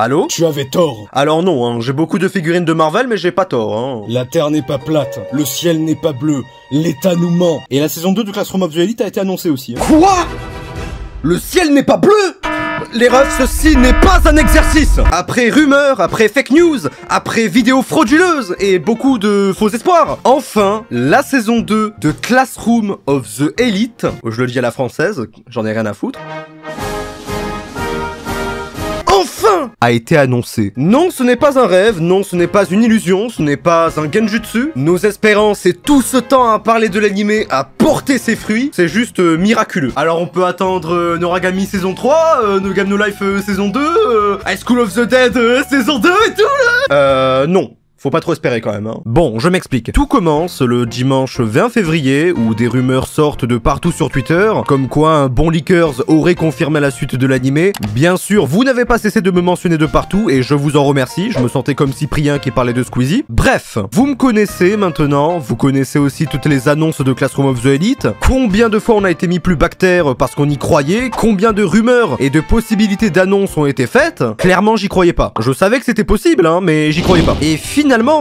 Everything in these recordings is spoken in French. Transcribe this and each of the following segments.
Allô Tu avais tort. Alors non, hein, j'ai beaucoup de figurines de Marvel, mais j'ai pas tort. Hein. La Terre n'est pas plate, le ciel n'est pas bleu, l'État nous ment. Et la saison 2 de Classroom of the Elite a été annoncée aussi. hein. Quoi? Le ciel n'est pas bleu? Les refs, ceci n'est pas un exercice Après rumeurs, après fake news, après vidéos frauduleuses et beaucoup de faux espoirs, enfin, la saison 2 de Classroom of the Elite, je le dis à la française, j'en ai rien à foutre, enfin a été annoncé. Non, ce n'est pas un rêve, non, ce n'est pas une illusion, ce n'est pas un genjutsu. Nos espérances et tout ce temps à parler de l'animé a porté ses fruits, c'est juste euh, miraculeux. Alors on peut attendre euh, Noragami saison 3, euh, No Game No Life euh, saison 2, euh, High School of the Dead euh, saison 2 et tout là? Euh, non. Faut pas trop espérer quand même. Hein. Bon, je m'explique. Tout commence le dimanche 20 février où des rumeurs sortent de partout sur Twitter, comme quoi un bon Leakers aurait confirmé la suite de l'animé. Bien sûr, vous n'avez pas cessé de me mentionner de partout et je vous en remercie. Je me sentais comme Cyprien qui parlait de Squeezie. Bref, vous me connaissez maintenant. Vous connaissez aussi toutes les annonces de Classroom of the Elite. Combien de fois on a été mis plus bactère parce qu'on y croyait? Combien de rumeurs et de possibilités d'annonces ont été faites? Clairement, j'y croyais pas. Je savais que c'était possible, hein, mais j'y croyais pas. Et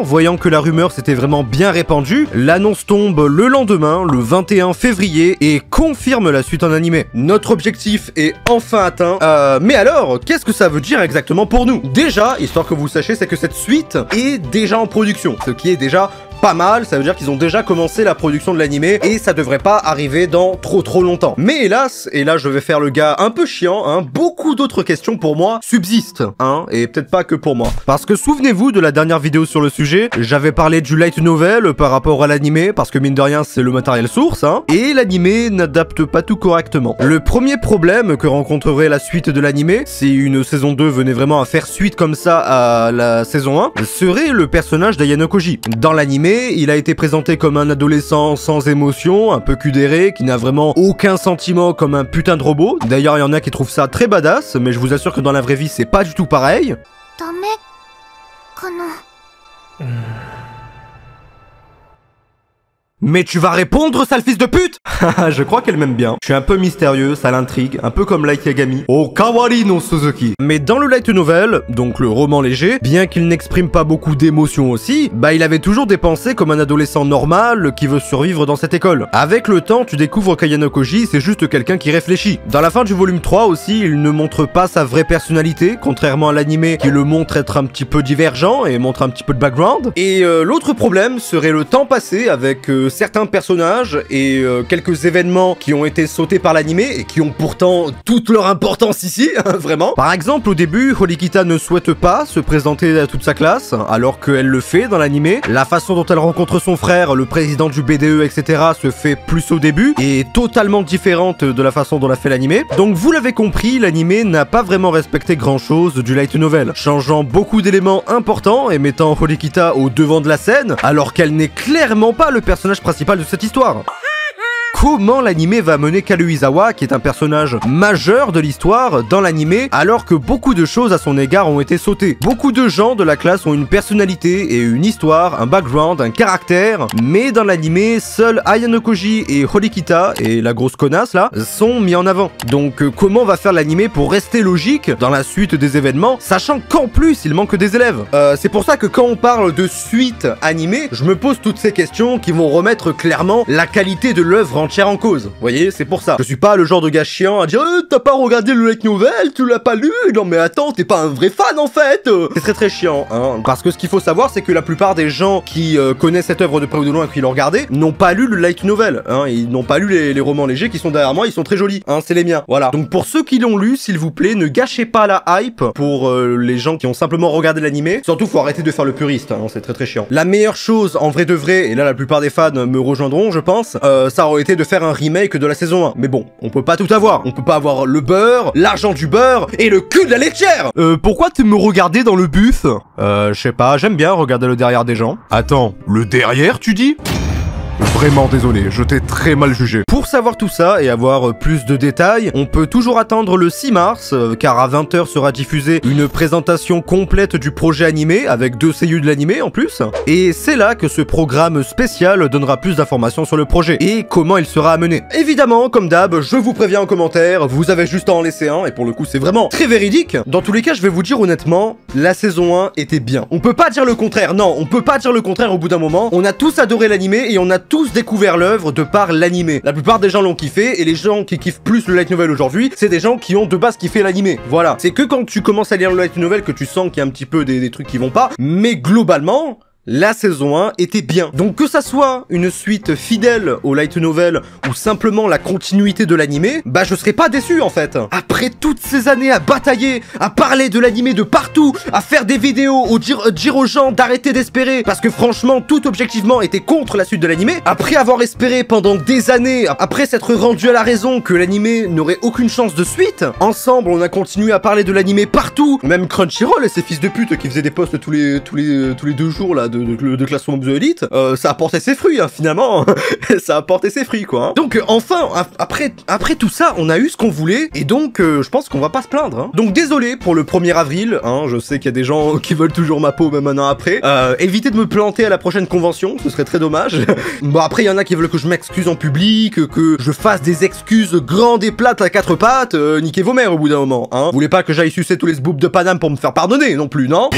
voyant que la rumeur s'était vraiment bien répandue, l'annonce tombe le lendemain, le 21 février, et confirme la suite en animé. Notre objectif est enfin atteint. Euh, mais alors, qu'est-ce que ça veut dire exactement pour nous? Déjà, histoire que vous sachiez, c'est que cette suite est déjà en production, ce qui est déjà pas mal, ça veut dire qu'ils ont déjà commencé la production de l'animé et ça devrait pas arriver dans trop trop longtemps. Mais hélas, et là je vais faire le gars un peu chiant, hein, beaucoup d'autres questions pour moi subsistent, hein, et peut-être pas que pour moi. Parce que souvenez-vous de la dernière vidéo sur le sujet, j'avais parlé du light novel par rapport à l'animé, parce que mine de rien c'est le matériel source, hein, et l'animé n'adapte pas tout correctement. Le premier problème que rencontrerait la suite de l'animé, si une saison 2 venait vraiment à faire suite comme ça à la saison 1, serait le personnage d'Ayano Koji. Dans l'animé, il a été présenté comme un adolescent sans émotion, un peu cudéré, qui n'a vraiment aucun sentiment comme un putain de robot. D'ailleurs, il y en a qui trouvent ça très badass, mais je vous assure que dans la vraie vie, c'est pas du tout pareil. Mais tu vas répondre, sale fils de pute Haha, Je crois qu'elle m'aime bien. Je suis un peu mystérieux, ça l'intrigue, un peu comme Light Yagami. Oh, Kawari no Suzuki Mais dans le light novel, donc le roman léger, bien qu'il n'exprime pas beaucoup d'émotions aussi, bah il avait toujours des pensées comme un adolescent normal qui veut survivre dans cette école. Avec le temps, tu découvres qu'Ayano Koji, c'est juste quelqu'un qui réfléchit. Dans la fin du volume 3 aussi, il ne montre pas sa vraie personnalité, contrairement à l'animé qui le montre être un petit peu divergent et montre un petit peu de background. Et euh, l'autre problème serait le temps passé avec euh, certains personnages et euh, quelques événements qui ont été sautés par l'animé et qui ont pourtant toute leur importance ici, hein, vraiment. Par exemple, au début, Holikita ne souhaite pas se présenter à toute sa classe, alors qu'elle le fait dans l'animé. La façon dont elle rencontre son frère, le président du BDE, etc., se fait plus au début et est totalement différente de la façon dont l'a fait l'animé. Donc vous l'avez compris, l'animé n'a pas vraiment respecté grand chose du light novel, changeant beaucoup d'éléments importants et mettant Holikita au devant de la scène, alors qu'elle n'est clairement pas le personnage principal de cette histoire. Comment l'animé va mener Kaluizawa, qui est un personnage majeur de l'histoire, dans l'animé, alors que beaucoup de choses à son égard ont été sautées. Beaucoup de gens de la classe ont une personnalité et une histoire, un background, un caractère, mais dans l'animé, seuls Ayano Koji et Horikita, et la grosse connasse là, sont mis en avant. Donc euh, comment va faire l'animé pour rester logique dans la suite des événements, sachant qu'en plus il manque des élèves? Euh, C'est pour ça que quand on parle de suite animée, je me pose toutes ces questions qui vont remettre clairement la qualité de l'œuvre entière en cause. Vous voyez, c'est pour ça. Je suis pas le genre de gars chiant à dire Euh, t'as pas regardé le light novel, tu l'as pas lu Non mais attends, t'es pas un vrai fan en fait C'est très très chiant, hein. Parce que ce qu'il faut savoir, c'est que la plupart des gens qui euh, connaissent cette œuvre de près ou de loin et qui l'ont regardé n'ont pas lu le light novel, hein. Ils n'ont pas lu les, les romans légers qui sont derrière moi, ils sont très jolis, hein. C'est les miens. Voilà. Donc pour ceux qui l'ont lu, s'il vous plaît, ne gâchez pas la hype pour euh, les gens qui ont simplement regardé l'animé. Surtout, faut arrêter de faire le puriste, hein. C'est très très chiant. La meilleure chose, en vrai de vrai, et là la plupart des fans me rejoindront, je pense, euh, ça aurait été de faire un remake de la saison 1. Mais bon, on peut pas tout avoir. On peut pas avoir le beurre, l'argent du beurre et le cul de la laitière Euh, pourquoi tu me regardais dans le bus? Euh, je sais pas, j'aime bien regarder le derrière des gens. Attends, le derrière, tu dis? Vraiment désolé, je t'ai très mal jugé. Pour savoir tout ça et avoir plus de détails, on peut toujours attendre le 6 mars, euh, car à 20h sera diffusée une présentation complète du projet animé, avec deux seiyuu de l'animé en plus. Et c'est là que ce programme spécial donnera plus d'informations sur le projet, et comment il sera amené. Évidemment, comme d'hab, je vous préviens en commentaire, vous avez juste à en laisser un, et pour le coup c'est vraiment très véridique. Dans tous les cas, je vais vous dire honnêtement, la saison 1 était bien. On peut pas dire le contraire, non, on peut pas dire le contraire au bout d'un moment. On a tous adoré l'animé, et on a tous découvert l'œuvre de par l'animé. La plupart des gens l'ont kiffé, et les gens qui kiffent plus le light novel aujourd'hui, c'est des gens qui ont de base kiffé l'animé. Voilà. C'est que quand tu commences à lire le light novel que tu sens qu'il y a un petit peu des, des trucs qui vont pas, mais globalement, la saison 1 était bien. Donc que ça soit une suite fidèle au light novel ou simplement la continuité de l'animé, bah je serais pas déçu en fait. Après toutes ces années à batailler, à parler de l'animé de partout, à faire des vidéos, ou dire, euh, dire aux gens d'arrêter d'espérer, parce que franchement tout objectivement était contre la suite de l'animé, après avoir espéré pendant des années, après s'être rendu à la raison que l'animé n'aurait aucune chance de suite, ensemble on a continué à parler de l'animé partout, même Crunchyroll et ses fils de pute qui faisaient des posts tous les, tous les, tous les deux jours là, de, de classement of the Elite, euh, ça a porté ses fruits, hein, finalement. ça a porté ses fruits, quoi. hein. Donc, euh, enfin, ap- après, après tout ça, on a eu ce qu'on voulait, et donc, euh, je pense qu'on va pas se plaindre. hein. Donc, désolé pour le 1er avril, je sais qu'il y a des gens qui veulent toujours ma peau, même un an après. Euh, évitez de me planter à la prochaine convention, ce serait très dommage. bon, après, il y en a qui veulent que je m'excuse en public, que je fasse des excuses grandes et plates à quatre pattes, niquez vos mères au bout d'un moment, hein. Vous voulez pas que j'aille sucer tous les zboops de Paname pour me faire pardonner non plus, non?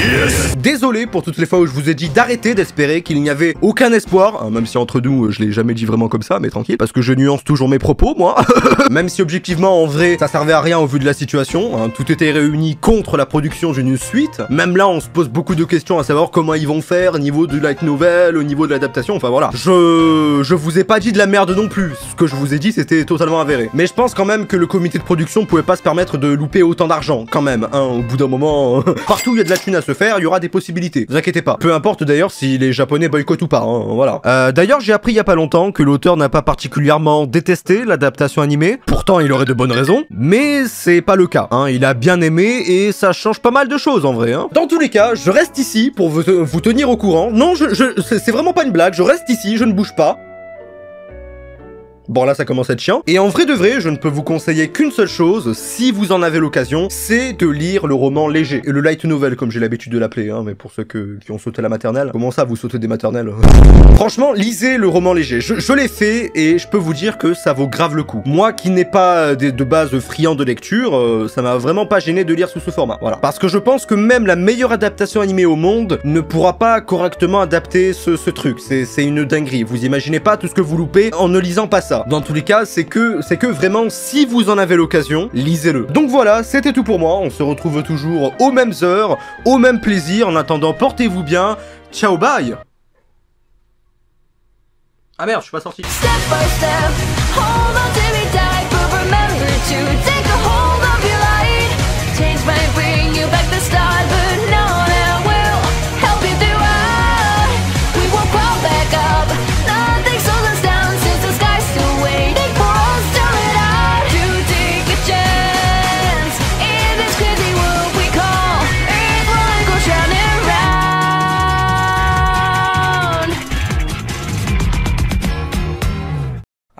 Désolé pour toutes les fois où je vous ai dit d'arrêter d'espérer qu'il n'y avait aucun espoir, hein, même si entre nous, euh, je l'ai jamais dit vraiment comme ça, mais tranquille, parce que je nuance toujours mes propos, moi. même si objectivement, en vrai, ça servait à rien au vu de la situation, hein, tout était réuni contre la production d'une suite. Même là, on se pose beaucoup de questions à savoir comment ils vont faire au niveau du light novel, au niveau de l'adaptation, enfin voilà. Je... je vous ai pas dit de la merde non plus, ce que je vous ai dit, c'était totalement avéré. Mais je pense quand même que le comité de production pouvait pas se permettre de louper autant d'argent, quand même, hein, au bout d'un moment... Partout où il y a de la thune à se faire, il y aura des possibilités. Vous inquiétez pas. Peu importe d'ailleurs si les japonais boycottent ou pas, hein, voilà. Euh, d'ailleurs, j'ai appris il y a pas longtemps que l'auteur n'a pas particulièrement détesté l'adaptation animée. Pourtant, il aurait de bonnes raisons. Mais c'est pas le cas, hein. Il a bien aimé et ça change pas mal de choses en vrai, hein. Dans tous les cas, je reste ici pour vous, tenir au courant. Non, je, c'est vraiment pas une blague. Je reste ici, je ne bouge pas. Bon là ça commence à être chiant. Et en vrai de vrai, je ne peux vous conseiller qu'une seule chose, si vous en avez l'occasion, c'est de lire le roman léger. Le light novel comme j'ai l'habitude de l'appeler, hein, mais pour ceux qui ont sauté la maternelle. Comment ça vous sautez des maternelles Franchement, lisez le roman léger. Je, l'ai fait et je peux vous dire que ça vaut grave le coup. Moi qui n'ai pas de, de base friand de lecture, euh, ça m'a vraiment pas gêné de lire sous ce format. Voilà. Parce que je pense que même la meilleure adaptation animée au monde ne pourra pas correctement adapter ce, truc. C'est une dinguerie. Vous imaginez pas tout ce que vous loupez en ne lisant pas ça. Dans tous les cas, c'est que c'est que vraiment si vous en avez l'occasion, lisez-le. Donc voilà, c'était tout pour moi. On se retrouve toujours aux mêmes heures, au même plaisir. En attendant, portez-vous bien. Ciao, bye. Ah merde, je suis pas sorti. Step by step,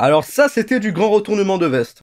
Alors ça, c'était du grand retournement de veste.